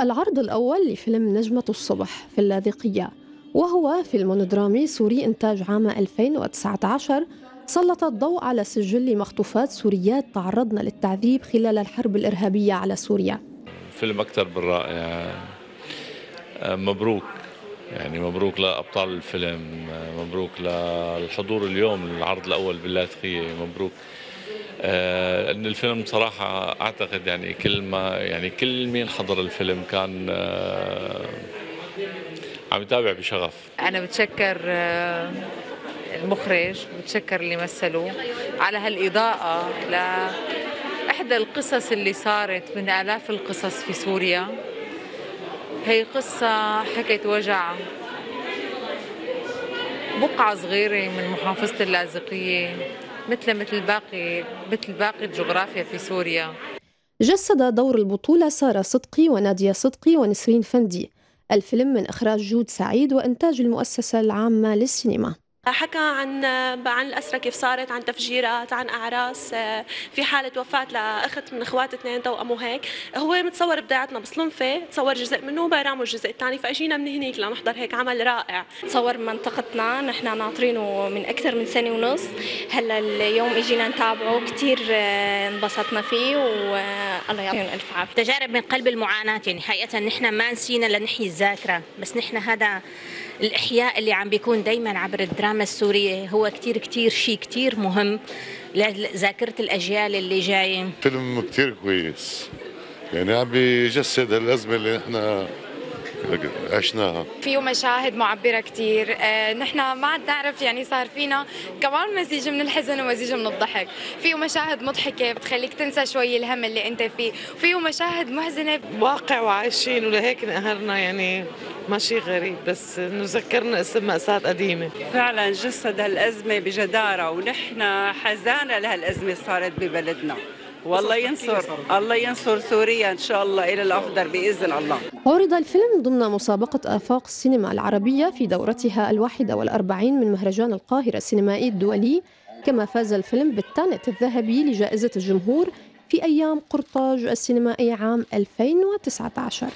الأول لفيلم نجمة الصبح في اللاذقية وهو فيلم درامي سوري إنتاج عام 2019 سلط الضوء على سجل مخطوفات سوريات تعرضن للتعذيب خلال الحرب الإرهابية على سوريا. فيلم أكثر من رائع. مبروك. يعني مبروك لأبطال الفيلم. مبروك للحضور اليوم العرض الأول باللاذقية. مبروك. آه إن الفيلم صراحة أعتقد يعني كل ما يعني كل مين حضر الفيلم كان آه عم يتابع بشغف. أنا بتشكر آه المخرج بتشكر اللي مثلوا على هالإضاءة لاحدى القصص اللي صارت من آلاف القصص في سوريا. هي قصة حكت وجع. بقعة صغيرة من محافظة اللاذقية. مثل مثل باقي مثل باقي الجغرافيا في سوريا. جسد دور البطولة سارة صدقي ونادية صدقي ونسرين فندي. الفيلم من إخراج جود سعيد وإنتاج المؤسسة العامة للسينما. حكى عن عن الأسرة كيف صارت عن تفجيرات عن أعراس في حالة وفاة لأخت من إخوات اثنين توأم وهيك هو متصور بداياتنا بصلنفة تصور جزء منه وبيرامو الجزء الثاني. فأجينا من هنيك لنحضر هيك عمل رائع. تصور بمنطقتنا نحن ناطرينه من أكثر من سنة ونص. هلأ اليوم إجينا نتابعه كثير انبسطنا فيه والله يعطيهم ألف عافية. تجارب من قلب المعاناة يعني حقيقة نحن ما نسينا لنحيي الذاكرة. بس نحن هذا الإحياء اللي عم بيكون دايما عبر الدراما السورية هو كتير كتير شيء كتير مهم لذاكرة الأجيال اللي جاية فيلم كتير كويس. يعني عم بيجسد الأزمة اللي نحن عشناها فيه مشاهد معبرة كتير. آه، نحن ما عاد نعرف يعني صار فينا كمان مزيج من الحزن ومزيج من الضحك. فيه مشاهد مضحكة بتخليك تنسى شوي الهم اللي أنت فيه. فيه مشاهد محزنة. واقع وعايشين ولهيك انقهرنا يعني ما شيء غريب بس انه ذكرنا اسم مأساة قديمة. فعلا جسد هالأزمة بجدارة ونحن حزانة لهالأزمة صارت ببلدنا. والله ينصر. الله ينصر سوريا إن شاء الله إلى الأفضل بإذن الله. عرض الفيلم ضمن مسابقة آفاق السينما العربية في دورتها الواحدة والأربعين من مهرجان القاهرة السينمائي الدولي كما فاز الفيلم بالتانت الذهبي لجائزة الجمهور في أيام قرطاج السينمائي عام 2019